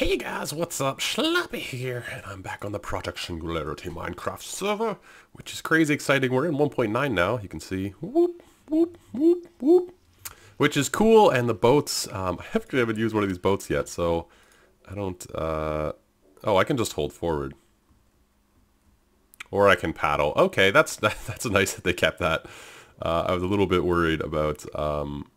Hey guys, what's up? Sloppy here, and I'm back on the Project Singularity Minecraft server, which is crazy exciting. We're in 1.9 now, you can see. Whoop, whoop, whoop, whoop. Which is cool, and the boats, um, I haven't, haven't used one of these boats yet, so I don't, uh, oh, I can just hold forward. Or I can paddle. Okay, that's, that's nice that they kept that. Uh, I was a little bit worried about, um,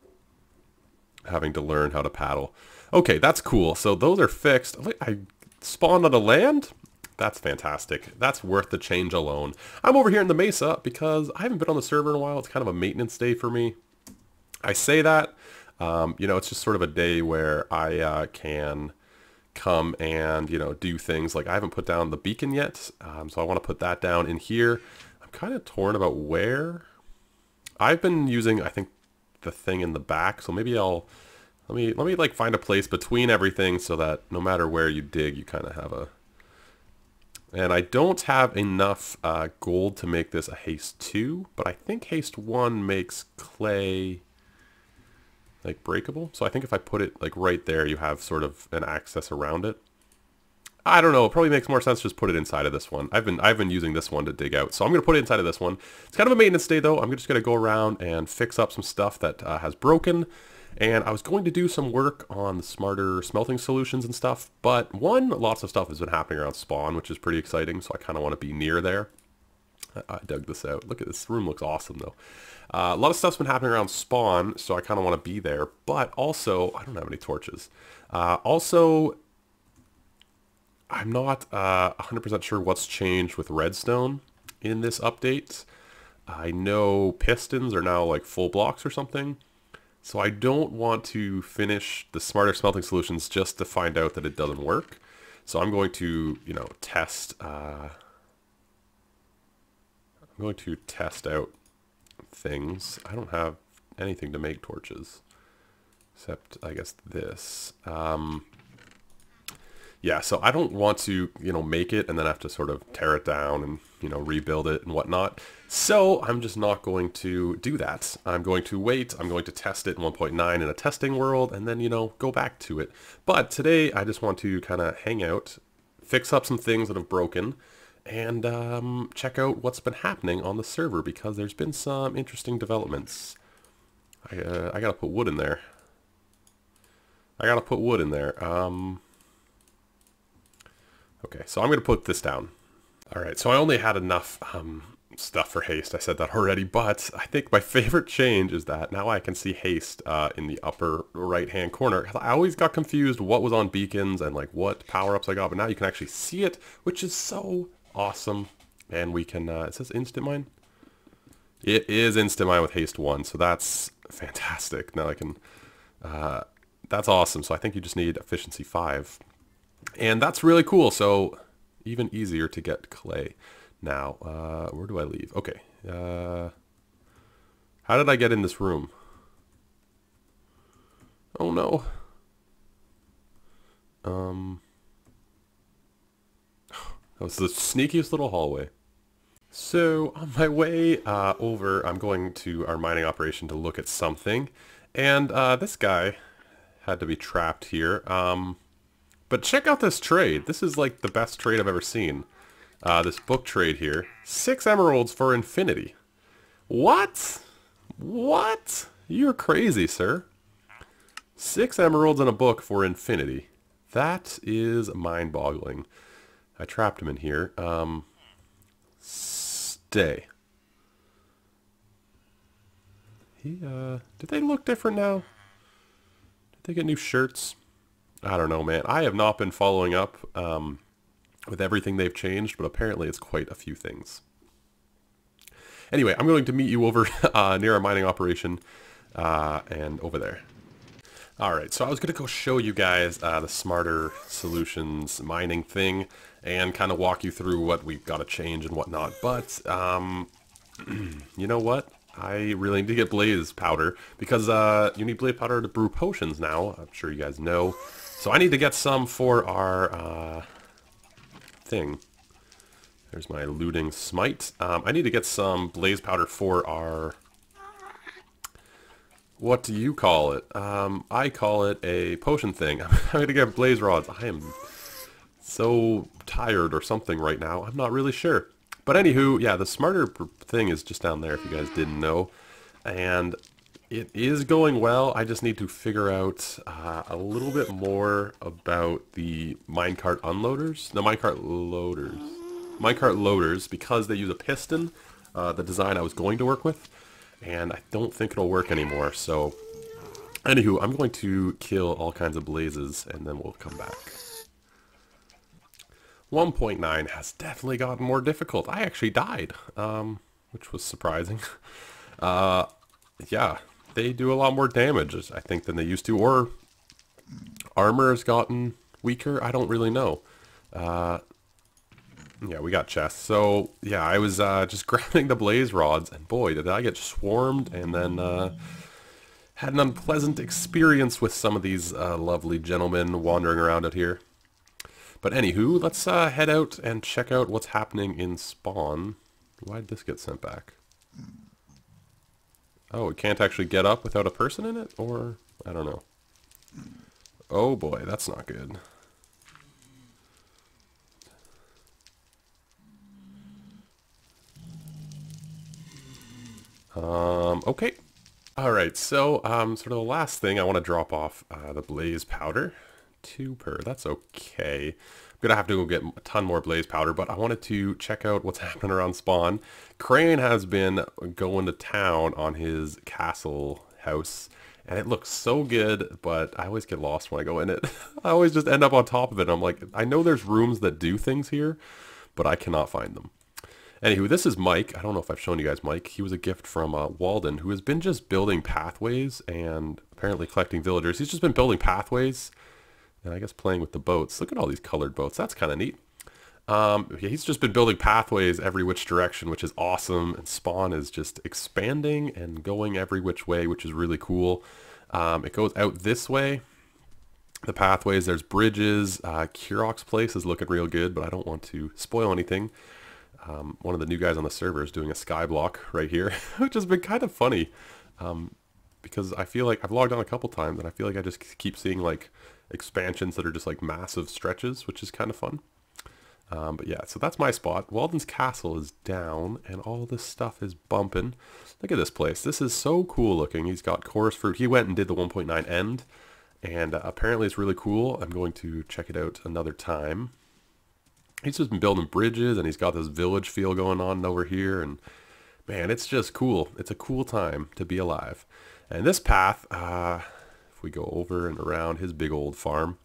having to learn how to paddle. Okay, that's cool. So those are fixed. I spawned on a land? That's fantastic. That's worth the change alone. I'm over here in the Mesa because I haven't been on the server in a while. It's kind of a maintenance day for me. I say that, um, you know, it's just sort of a day where I uh, can come and, you know, do things like I haven't put down the beacon yet. Um, so I want to put that down in here. I'm kind of torn about where. I've been using, I think, the thing in the back. So maybe I'll let me let me like find a place between everything so that no matter where you dig, you kind of have a. And I don't have enough uh, gold to make this a haste two, but I think haste one makes clay like breakable. So I think if I put it like right there, you have sort of an access around it. I don't know. It probably makes more sense to just put it inside of this one. I've been I've been using this one to dig out, so I'm gonna put it inside of this one. It's kind of a maintenance day though. I'm just gonna go around and fix up some stuff that uh, has broken. And I was going to do some work on the smarter smelting solutions and stuff, but one, lots of stuff has been happening around spawn, which is pretty exciting, so I kind of want to be near there. I, dug this out. Look at this room looks awesome though. Uh, a lot of stuff's been happening around spawn, so I kind of want to be there, but also, I don't have any torches. Uh, also, I'm not 100% uh, sure what's changed with redstone in this update. I know pistons are now like full blocks or something. So I don't want to finish the smarter smelting solutions just to find out that it doesn't work. So I'm going to, you know, test, uh, I'm going to test out things. I don't have anything to make torches, except I guess this. Um, yeah, so I don't want to, you know, make it and then have to sort of tear it down and, you know, rebuild it and whatnot. So I'm just not going to do that. I'm going to wait. I'm going to test it in 1.9 in a testing world and then, you know, go back to it. But today I just want to kind of hang out, fix up some things that have broken, and um, check out what's been happening on the server because there's been some interesting developments. I, uh, I gotta put wood in there. I gotta put wood in there. Um, Okay, so I'm going to put this down. All right, so I only had enough um, stuff for haste. I said that already, but I think my favorite change is that now I can see haste uh, in the upper right-hand corner. I always got confused what was on beacons and like what power-ups I got, but now you can actually see it, which is so awesome. And we can, uh, it says instant mine? It is instant mine with haste 1, so that's fantastic. Now I can, uh, that's awesome. So I think you just need efficiency 5 and that's really cool. So even easier to get clay. Now, uh, where do I leave? Okay. Uh, how did I get in this room? Oh no. Um, that was the sneakiest little hallway. So on my way uh, over, I'm going to our mining operation to look at something. And uh, this guy had to be trapped here. Um, but check out this trade. This is like the best trade I've ever seen. Uh, this book trade here. Six emeralds for infinity. What? What? You're crazy, sir. Six emeralds and a book for infinity. That is mind-boggling. I trapped him in here. Um, stay. He, uh, did they look different now? Did they get new shirts? I don't know, man. I have not been following up um, with everything they've changed, but apparently it's quite a few things. Anyway, I'm going to meet you over uh, near our mining operation uh, and over there. Alright, so I was going to go show you guys uh, the Smarter Solutions mining thing and kind of walk you through what we've got to change and whatnot, but um, you know what? I really need to get blaze powder because uh, you need blaze powder to brew potions now. I'm sure you guys know. So I need to get some for our uh, thing. There's my looting smite. Um, I need to get some blaze powder for our... What do you call it? Um, I call it a potion thing. I'm going to get blaze rods. I am so tired or something right now. I'm not really sure. But anywho, yeah, the smarter thing is just down there if you guys didn't know. And it is going well. I just need to figure out uh, a little bit more about the minecart unloaders. The minecart loaders. Minecart loaders because they use a piston, uh, the design I was going to work with. And I don't think it'll work anymore. So, anywho, I'm going to kill all kinds of blazes and then we'll come back. 1.9 has definitely gotten more difficult. I actually died, um, which was surprising. Uh, yeah, they do a lot more damage, I think, than they used to. Or armor has gotten weaker. I don't really know. Uh, yeah, we got chests. So, yeah, I was uh, just grabbing the blaze rods, and boy, did I get swarmed, and then uh, had an unpleasant experience with some of these uh, lovely gentlemen wandering around out here. But anywho, let's uh, head out and check out what's happening in spawn. Why did this get sent back? Oh, it can't actually get up without a person in it? Or, I don't know. Oh boy, that's not good. Um, okay. Alright, so, um, sort of the last thing I want to drop off, uh, the blaze powder. Two per, that's okay gonna have to go get a ton more blaze powder, but I wanted to check out what's happening around spawn. Crane has been going to town on his castle house, and it looks so good, but I always get lost when I go in it. I always just end up on top of it. I'm like, I know there's rooms that do things here, but I cannot find them. Anywho, this is Mike. I don't know if I've shown you guys Mike. He was a gift from uh, Walden, who has been just building pathways and apparently collecting villagers. He's just been building pathways and I guess playing with the boats. Look at all these colored boats. That's kind of neat. Um, he's just been building pathways every which direction, which is awesome. And Spawn is just expanding and going every which way, which is really cool. Um, it goes out this way. The pathways, there's bridges. Uh, place is looking real good, but I don't want to spoil anything. Um, one of the new guys on the server is doing a skyblock right here, which has been kind of funny. Um, because I feel like I've logged on a couple times and I feel like I just keep seeing like expansions that are just like massive stretches, which is kind of fun. Um, but yeah, so that's my spot. Walden's Castle is down, and all this stuff is bumping. Look at this place. This is so cool looking. He's got chorus fruit. He went and did the 1.9 end, and uh, apparently it's really cool. I'm going to check it out another time. He's just been building bridges, and he's got this village feel going on over here, and man, it's just cool. It's a cool time to be alive. And this path, uh, we go over and around his big old farm.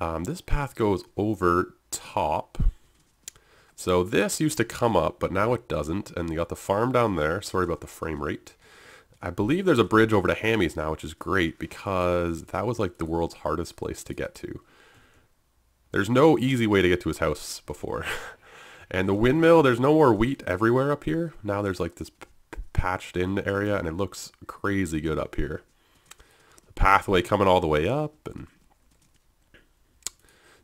Um, this path goes over top. So this used to come up, but now it doesn't. And you got the farm down there. Sorry about the frame rate. I believe there's a bridge over to Hammy's now, which is great because that was like the world's hardest place to get to. There's no easy way to get to his house before. and the windmill, there's no more wheat everywhere up here. Now there's like this patched in area and it looks crazy good up here pathway coming all the way up and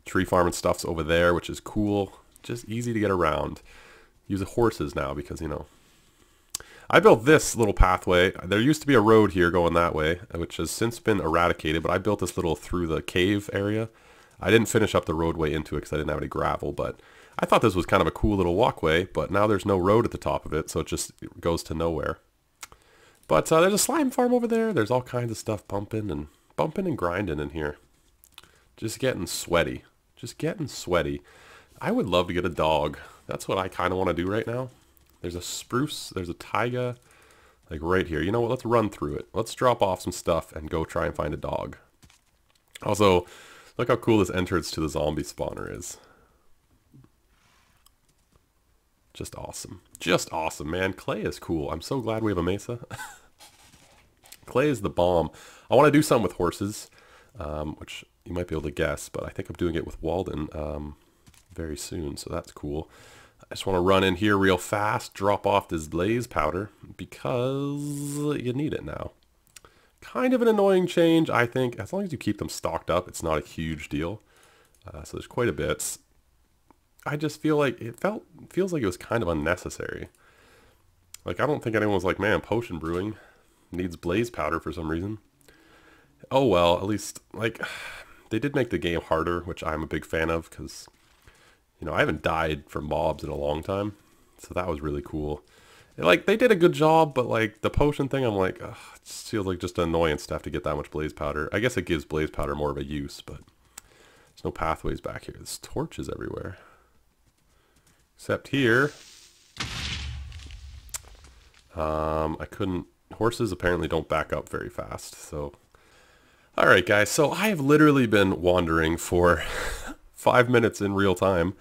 tree farm and stuff's over there, which is cool. Just easy to get around. Use horses now because, you know, I built this little pathway. There used to be a road here going that way, which has since been eradicated, but I built this little through the cave area. I didn't finish up the roadway into it because I didn't have any gravel, but I thought this was kind of a cool little walkway, but now there's no road at the top of it, so it just goes to nowhere. But uh, there's a slime farm over there. There's all kinds of stuff pumping and bumping and grinding in here. Just getting sweaty. Just getting sweaty. I would love to get a dog. That's what I kind of want to do right now. There's a spruce. There's a taiga. Like right here. You know what? Let's run through it. Let's drop off some stuff and go try and find a dog. Also, look how cool this entrance to the zombie spawner is. Just awesome. Just awesome, man. Clay is cool. I'm so glad we have a Mesa. Clay is the bomb. I want to do some with horses, um, which you might be able to guess, but I think I'm doing it with Walden um, very soon, so that's cool. I just want to run in here real fast, drop off this blaze powder, because you need it now. Kind of an annoying change, I think. As long as you keep them stocked up, it's not a huge deal. Uh, so there's quite a bit. I just feel like it felt feels like it was kind of unnecessary. Like I don't think anyone was like, man, potion brewing needs blaze powder for some reason. Oh well, at least, like, they did make the game harder, which I'm a big fan of, because, you know, I haven't died from mobs in a long time. So that was really cool. Like, they did a good job, but, like, the potion thing, I'm like, ugh, it feels like just an annoyance to have to get that much blaze powder. I guess it gives blaze powder more of a use, but there's no pathways back here. There's torches everywhere. Except here. Um, I couldn't... Horses apparently don't back up very fast, so... Alright guys, so I have literally been wandering for five minutes in real time,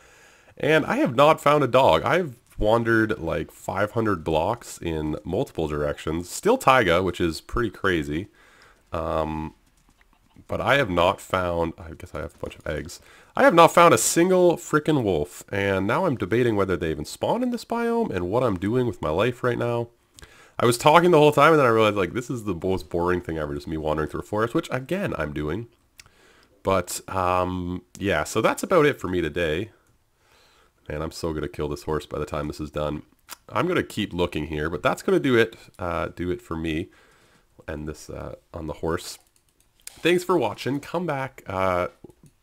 and I have not found a dog. I've wandered like 500 blocks in multiple directions. Still taiga, which is pretty crazy. Um, but I have not found, I guess I have a bunch of eggs. I have not found a single freaking wolf, and now I'm debating whether they even spawn in this biome and what I'm doing with my life right now. I was talking the whole time and then I realized like this is the most boring thing ever, just me wandering through a forest, which again I'm doing. But um, yeah, so that's about it for me today. Man, I'm so gonna kill this horse by the time this is done. I'm gonna keep looking here, but that's gonna do it. Uh, do it for me. And this uh, on the horse. Thanks for watching. Come back. Uh,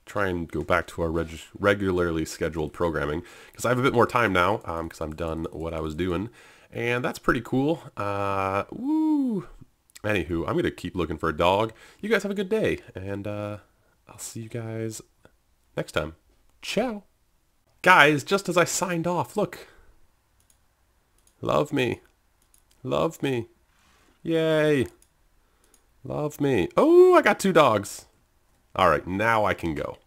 try and go back to our reg regularly scheduled programming because I have a bit more time now because um, I'm done what I was doing. And that's pretty cool. Uh, woo. Anywho, I'm going to keep looking for a dog. You guys have a good day. And uh, I'll see you guys next time. Ciao. Guys, just as I signed off, look. Love me. Love me. Yay. Love me. Oh, I got two dogs. All right, now I can go.